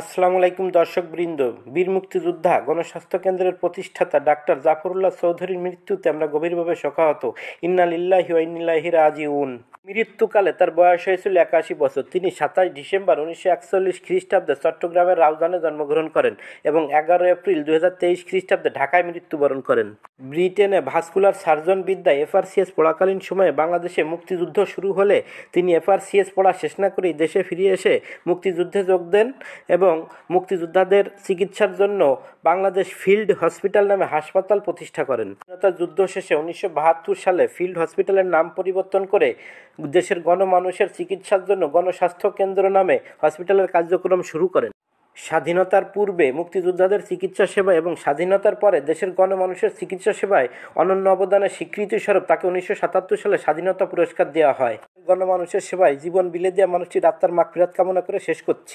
আসসালামু আলাইকুম দর্শকবৃন্দ। বীর মুক্তিযোদ্ধা, গণস্বাস্থ্য কেন্দ্রের প্রতিষ্ঠাতা ডাক্তার জাফরুল্লাহ চৌধুরীর মৃত্যুতে আমরা গভীরভাবে শোকাহত। ইন্না লিল্লাহি ওয়া মৃত্যুকালে তার বয়স হয়েছিল একাশি বছর। তিনি সাতাশ ডিসেম্বর উনিশশো একচল্লিশ খ্রিস্টাব্দে চট্টগ্রামের রাউজানে জন্মগ্রহণ করেন এবং এগারো এপ্রিল দু হাজার তেইশ খ্রিস্টাব্দে ঢাকায় মৃত্যুবরণ করেন। ব্রিটেনে ভাস্কুলার সার্জন বিদ্যায় এফআরসিএস পড়াকালীন সময়ে বাংলাদেশে মুক্তিযুদ্ধ শুরু হলে তিনি এফআরসিএস পড়া শেষ না করেই দেশে ফিরে এসে মুক্তিযুদ্ধে যোগ দেন এবং মুক্তিযোদ্ধাদের চিকিৎসার জন্য বাংলাদেশ ফিল্ড হসপিটাল নামে হাসপাতাল প্রতিষ্ঠা করেন। যুদ্ধ শেষে উনিশশো বাহাত্তর সালে ফিল্ড হসপিটালের নাম পরিবর্তন করে দেশের গণমানুষের চিকিৎসার জন্য গণস্বাস্থ্য কেন্দ্র নামে হসপিটালের কার্যক্রম শুরু করেন। স্বাধীনতার পূর্বে মুক্তিযোদ্ধাদের চিকিৎসা সেবা এবং স্বাধীনতার পরে দেশের গণমানুষের চিকিৎসা সেবায় অনন্য অবদানের স্বীকৃতি স্বরূপ তাকে উনিশশো সাতাত্তর সালে স্বাধীনতা পুরস্কার দেওয়া হয়। গণমানুষের সেবায় জীবন বিলে দেওয়া মানুষটির আত্মার মাগফিরাত কামনা করে শেষ করছি।